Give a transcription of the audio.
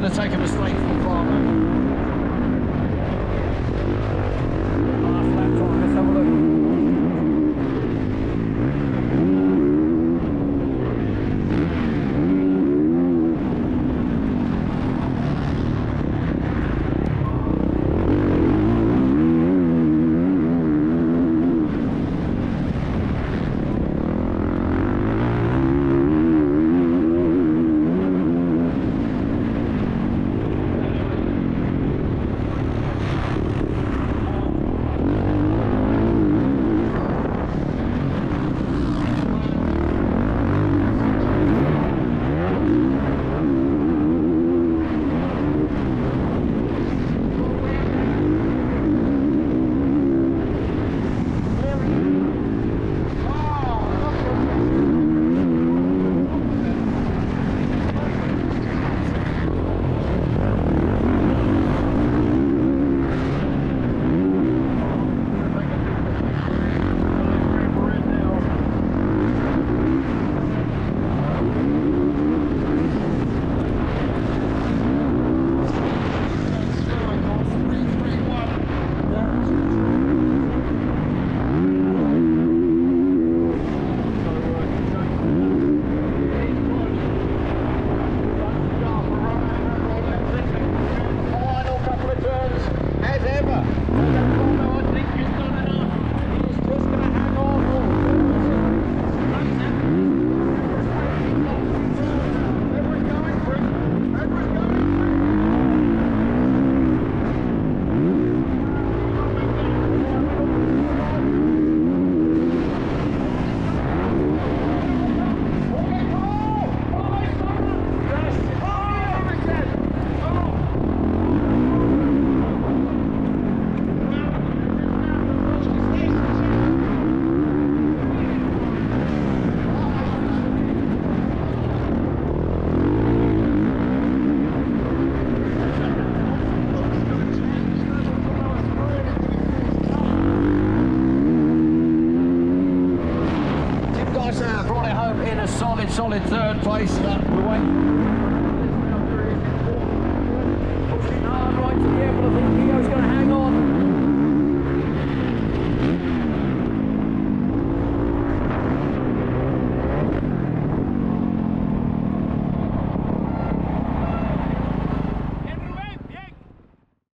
going to take a mistake from Farmer. Solid, third place. Waiting.